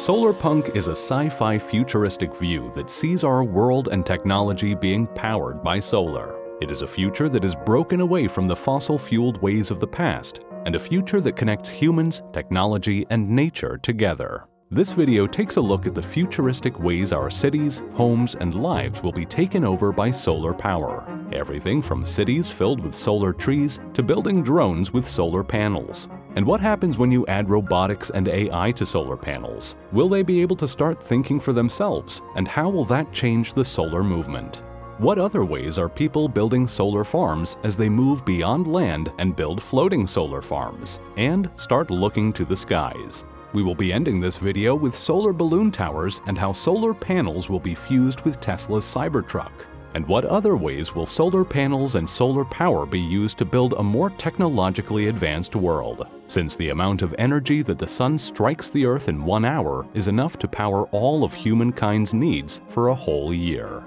Solarpunk is a sci-fi futuristic view that sees our world and technology being powered by solar. It is a future that is broken away from the fossil-fueled ways of the past, and a future that connects humans, technology, and nature together. This video takes a look at the futuristic ways our cities, homes, and lives will be taken over by solar power. Everything from cities filled with solar trees to building drones with solar panels. And what happens when you add robotics and AI to solar panels? Will they be able to start thinking for themselves? And how will that change the solar movement? What other ways are people building solar farms as they move beyond land and build floating solar farms? And start looking to the skies. We will be ending this video with solar balloon towers and how solar panels will be fused with Tesla's Cybertruck. And what other ways will solar panels and solar power be used to build a more technologically advanced world? Since the amount of energy that the sun strikes the Earth in one hour is enough to power all of humankind's needs for a whole year.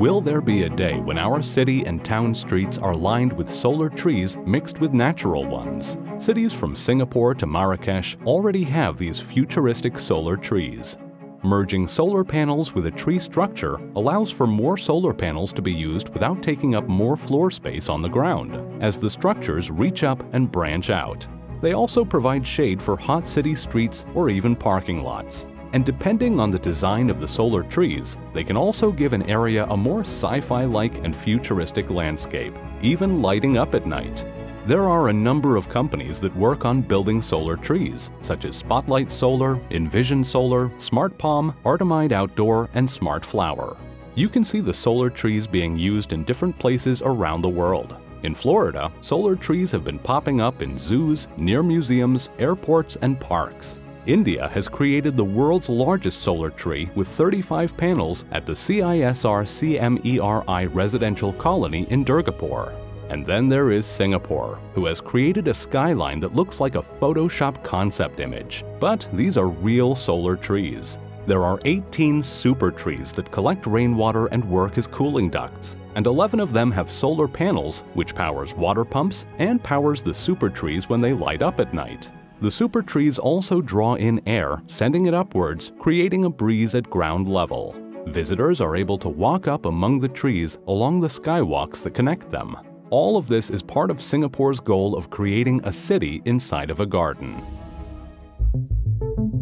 Will there be a day when our city and town streets are lined with solar trees mixed with natural ones? Cities from Singapore to Marrakesh already have these futuristic solar trees. Merging solar panels with a tree structure allows for more solar panels to be used without taking up more floor space on the ground, as the structures reach up and branch out. They also provide shade for hot city streets or even parking lots and depending on the design of the solar trees, they can also give an area a more sci-fi-like and futuristic landscape, even lighting up at night. There are a number of companies that work on building solar trees, such as Spotlight Solar, Envision Solar, Smart Palm, Artemide Outdoor, and Smart Flower. You can see the solar trees being used in different places around the world. In Florida, solar trees have been popping up in zoos, near museums, airports, and parks. India has created the world's largest solar tree with 35 panels at the CSIR CMERI residential colony in Durgapur. And then there is Singapore, who has created a skyline that looks like a Photoshop concept image. But these are real solar trees. There are 18 super trees that collect rainwater and work as cooling ducts, and 11 of them have solar panels, which powers water pumps and powers the super trees when they light up at night. The super trees also draw in air, sending it upwards, creating a breeze at ground level. Visitors are able to walk up among the trees along the skywalks that connect them. All of this is part of Singapore's goal of creating a city inside of a garden.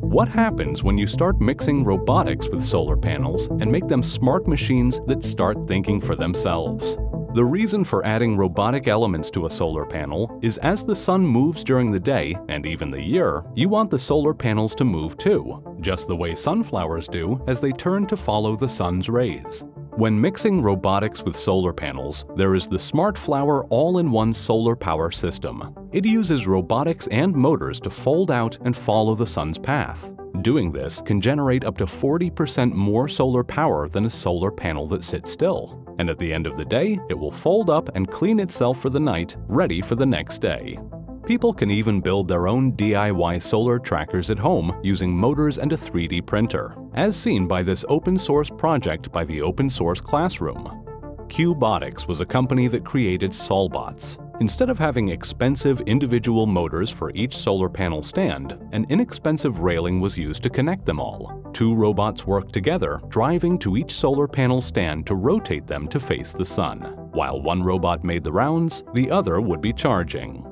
What happens when you start mixing robotics with solar panels and make them smart machines that start thinking for themselves? The reason for adding robotic elements to a solar panel is as the sun moves during the day, and even the year, you want the solar panels to move too, just the way sunflowers do as they turn to follow the sun's rays. When mixing robotics with solar panels, there is the Smart Flower all-in-one solar power system. It uses robotics and motors to fold out and follow the sun's path. Doing this can generate up to 40% more solar power than a solar panel that sits still and at the end of the day, it will fold up and clean itself for the night, ready for the next day. People can even build their own DIY solar trackers at home using motors and a 3D printer, as seen by this open source project by the Open Source Classroom. Cubotics was a company that created Solbots. Instead of having expensive individual motors for each solar panel stand, an inexpensive railing was used to connect them all. Two robots worked together, driving to each solar panel stand to rotate them to face the sun. While one robot made the rounds, the other would be charging.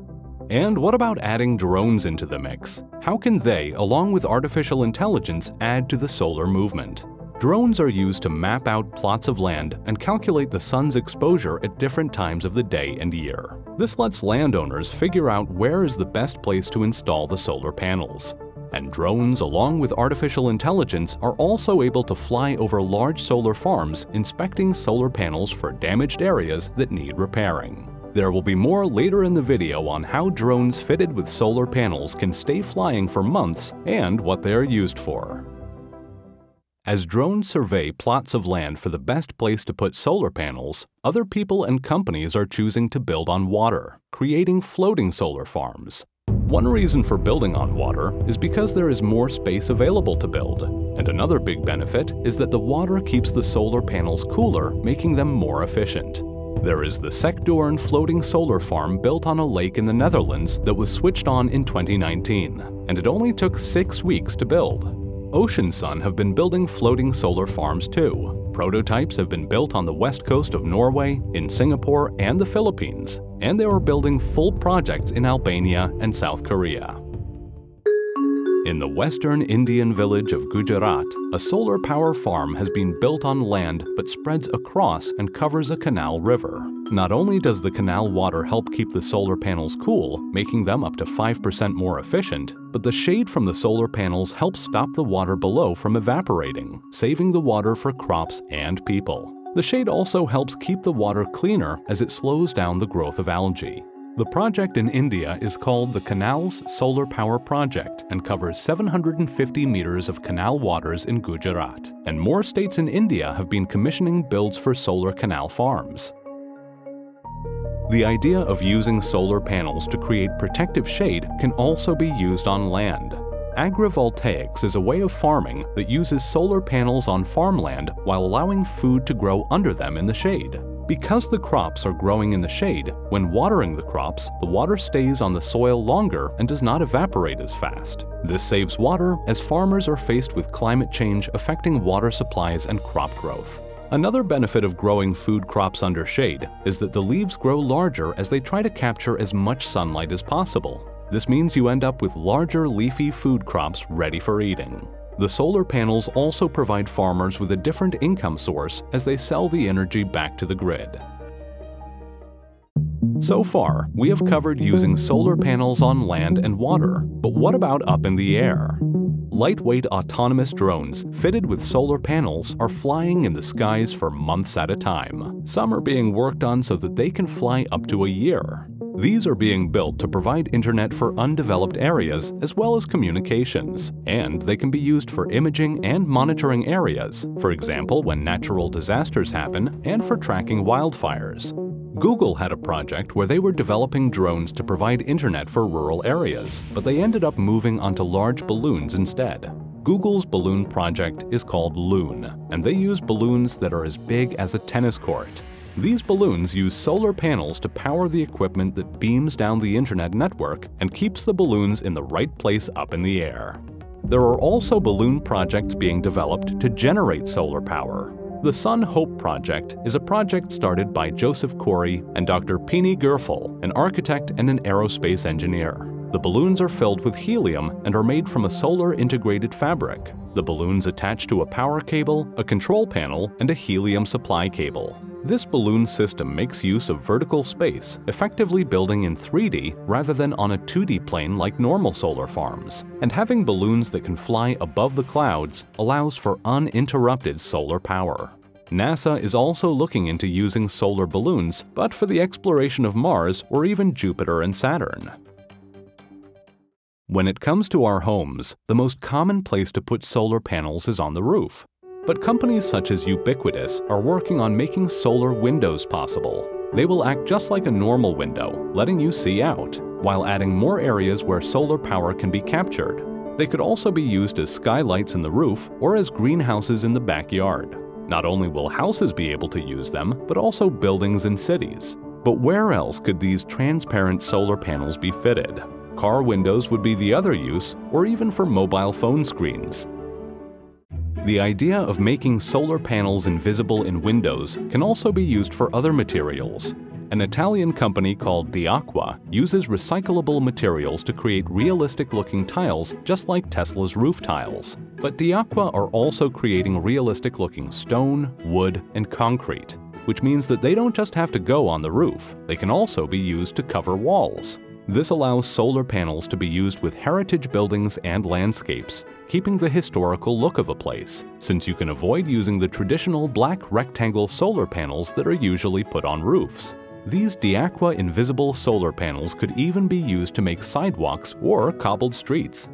And what about adding drones into the mix? How can they, along with artificial intelligence, add to the solar movement? Drones are used to map out plots of land and calculate the sun's exposure at different times of the day and year. This lets landowners figure out where is the best place to install the solar panels. And drones, along with artificial intelligence, are also able to fly over large solar farms inspecting solar panels for damaged areas that need repairing. There will be more later in the video on how drones fitted with solar panels can stay flying for months and what they are used for. As drones survey plots of land for the best place to put solar panels, other people and companies are choosing to build on water, creating floating solar farms. One reason for building on water is because there is more space available to build. And another big benefit is that the water keeps the solar panels cooler, making them more efficient. There is the Sekdoorn floating solar farm built on a lake in the Netherlands that was switched on in 2019, and it only took six weeks to build. Ocean Sun have been building floating solar farms too. Prototypes have been built on the west coast of Norway, in Singapore, and the Philippines, and they are building full projects in Albania and South Korea. In the western Indian village of Gujarat, a solar power farm has been built on land but spreads across and covers a canal river. Not only does the canal water help keep the solar panels cool, making them up to 5% more efficient, but the shade from the solar panels helps stop the water below from evaporating, saving the water for crops and people. The shade also helps keep the water cleaner as it slows down the growth of algae. The project in India is called the Canals Solar Power Project and covers 750 meters of canal waters in Gujarat. And more states in India have been commissioning builds for solar canal farms. The idea of using solar panels to create protective shade can also be used on land. Agrivoltaics is a way of farming that uses solar panels on farmland while allowing food to grow under them in the shade. Because the crops are growing in the shade, when watering the crops, the water stays on the soil longer and does not evaporate as fast. This saves water as farmers are faced with climate change affecting water supplies and crop growth. Another benefit of growing food crops under shade is that the leaves grow larger as they try to capture as much sunlight as possible. This means you end up with larger leafy food crops ready for eating. The solar panels also provide farmers with a different income source as they sell the energy back to the grid. So far, we have covered using solar panels on land and water, but what about up in the air? Lightweight autonomous drones fitted with solar panels are flying in the skies for months at a time. Some are being worked on so that they can fly up to a year. These are being built to provide internet for undeveloped areas as well as communications, and they can be used for imaging and monitoring areas, for example when natural disasters happen and for tracking wildfires. Google had a project where they were developing drones to provide internet for rural areas, but they ended up moving onto large balloons instead. Google's balloon project is called Loon, and they use balloons that are as big as a tennis court. These balloons use solar panels to power the equipment that beams down the internet network and keeps the balloons in the right place up in the air. There are also balloon projects being developed to generate solar power. The Sun Hope Project is a project started by Joseph Cory and Dr. Pini Gurfil, an architect and an aerospace engineer. The balloons are filled with helium and are made from a solar integrated fabric. The balloons attach to a power cable, a control panel, and a helium supply cable. This balloon system makes use of vertical space, effectively building in 3D rather than on a 2D plane like normal solar farms. And having balloons that can fly above the clouds allows for uninterrupted solar power. NASA is also looking into using solar balloons, but for the exploration of Mars or even Jupiter and Saturn. When it comes to our homes, the most common place to put solar panels is on the roof. But companies such as Ubiquitous are working on making solar windows possible. They will act just like a normal window, letting you see out, while adding more areas where solar power can be captured. They could also be used as skylights in the roof or as greenhouses in the backyard. Not only will houses be able to use them, but also buildings and cities. But where else could these transparent solar panels be fitted? Car windows would be the other use, or even for mobile phone screens. The idea of making solar panels invisible in windows can also be used for other materials. An Italian company called Dyaqua uses recyclable materials to create realistic-looking tiles just like Tesla's roof tiles. But Dyaqua are also creating realistic-looking stone, wood, and concrete, which means that they don't just have to go on the roof, they can also be used to cover walls. This allows solar panels to be used with heritage buildings and landscapes, keeping the historical look of a place, since you can avoid using the traditional black rectangle solar panels that are usually put on roofs. These Dyaqua invisible solar panels could even be used to make sidewalks or cobbled streets.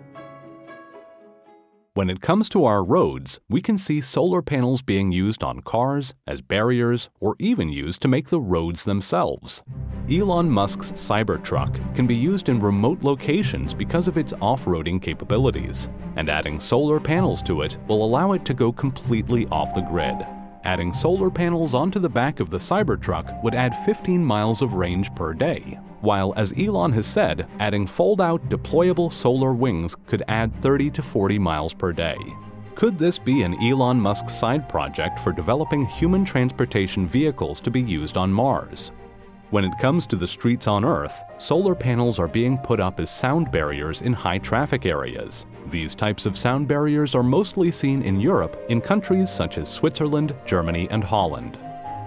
When it comes to our roads, we can see solar panels being used on cars, as barriers, or even used to make the roads themselves. Elon Musk's Cybertruck can be used in remote locations because of its off-roading capabilities, and adding solar panels to it will allow it to go completely off the grid. Adding solar panels onto the back of the Cybertruck would add 15 miles of range per day, while as Elon has said, adding fold-out deployable solar wings could add 30 to 40 miles per day. Could this be an Elon Musk side project for developing human transportation vehicles to be used on Mars? When it comes to the streets on Earth, solar panels are being put up as sound barriers in high traffic areas. These types of sound barriers are mostly seen in Europe in countries such as Switzerland, Germany, and Holland.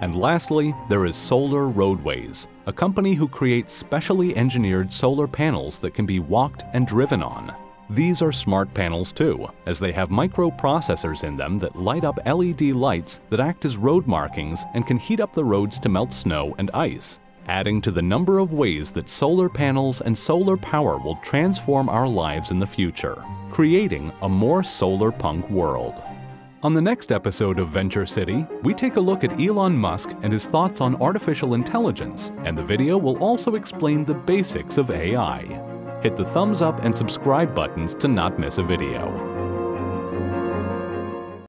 And lastly, there is Solar Roadways, a company who creates specially engineered solar panels that can be walked and driven on. These are smart panels too, as they have microprocessors in them that light up LED lights that act as road markings and can heat up the roads to melt snow and ice adding to the number of ways that solar panels and solar power will transform our lives in the future, creating a more solar punk world. On the next episode of Venture City, we take a look at Elon Musk and his thoughts on artificial intelligence, and the video will also explain the basics of AI. Hit the thumbs up and subscribe buttons to not miss a video.